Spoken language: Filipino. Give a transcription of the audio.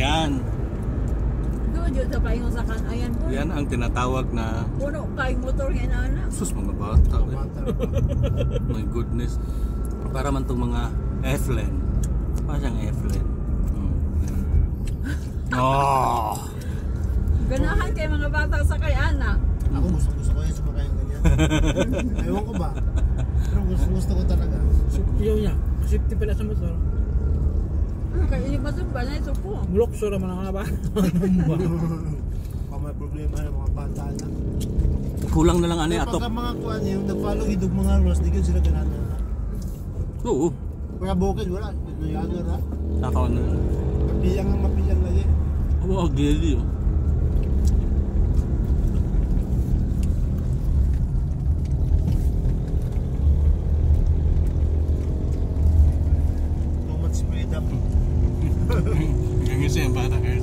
yan. Doon yun sa paingon sa kan. Ayan po. Yan ang tinatawag na Puno kayong motor nga na anak. sus mga bata. eh. Bata. My goodness. Para man tong mga Eflen. Para siyang Eflen. Hmm. yan. Oh! Ganahan kay mga bata sa kay anak. Ako gusto gusto ko yung sumakay ng ganyan. Ewan ko ba? Pero gusto gusto ko talaga. Ayaw niya. Safety pala sa motor. Kaya yung masumba na ito po. Mulok sura man ang ba? Pa may problema ng mga bata na. Kulang na lang ani Pero atok. pagka mga kuan yung nag-follow hidog mga rules, di ko sila ganaan na. Oo. Kaya bukid wala, nayaga ra. Nakaw na. Mapiyang ang mapiyang lagi. Oh, gili. oh. 呵呵呵呵呵呵呵呵呵